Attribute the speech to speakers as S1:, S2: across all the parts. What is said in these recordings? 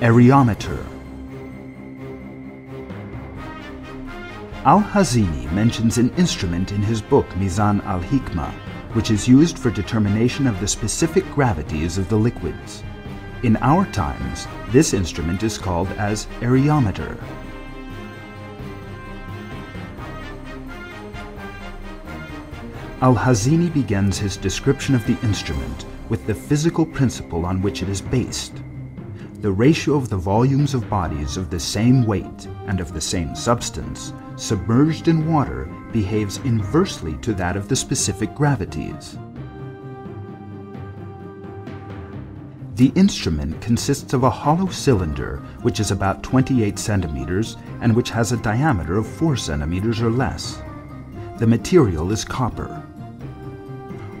S1: Areometer Al-Hazini mentions an instrument in his book Mizan al-Hikmah, which is used for determination of the specific gravities of the liquids. In our times, this instrument is called as areometer. Al-Hazini begins his description of the instrument with the physical principle on which it is based. The ratio of the volumes of bodies of the same weight and of the same substance submerged in water behaves inversely to that of the specific gravities. The instrument consists of a hollow cylinder which is about 28 centimeters and which has a diameter of 4 centimeters or less. The material is copper.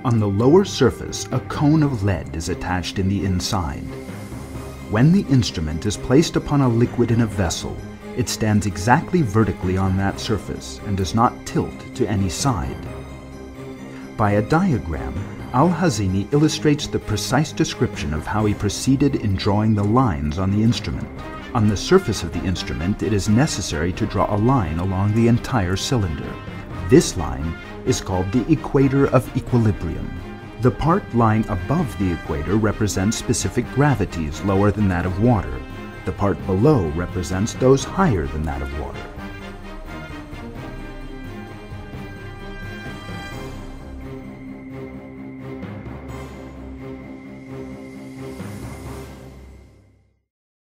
S1: On the lower surface, a cone of lead is attached in the inside. When the instrument is placed upon a liquid in a vessel, it stands exactly vertically on that surface and does not tilt to any side. By a diagram, Al-Hazini illustrates the precise description of how he proceeded in drawing the lines on the instrument. On the surface of the instrument, it is necessary to draw a line along the entire cylinder. This line is called the equator of equilibrium. The part lying above the equator represents specific gravities lower than that of water. The part below represents those higher than that of water.